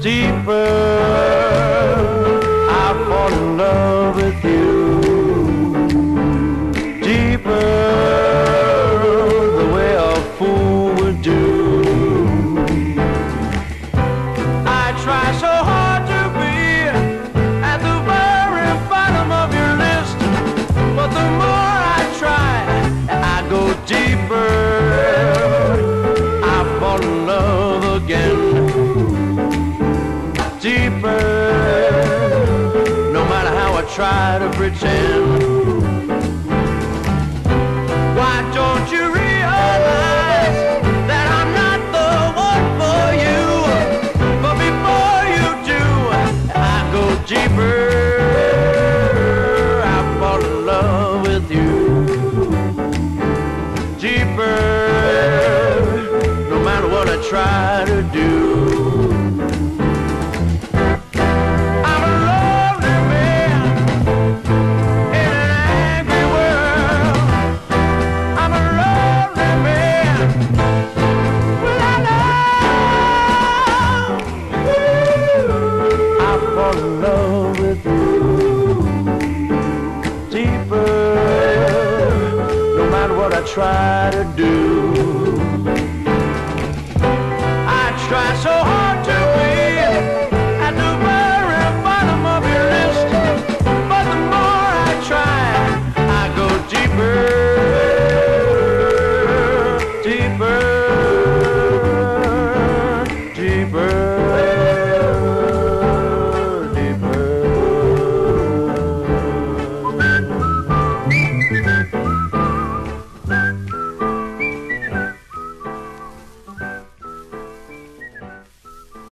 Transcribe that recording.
deeper. I fall in love with you. Deeper the way a fool would do. I try so hard to be at the very bottom of your list but the more I try I go deeper. I fall in love again. try to pretend. Why don't you realize that I'm not the one for you? But before you do, I go deeper. I fall in love with you. Deeper, no matter what I try to do. I try to do. I try so hard.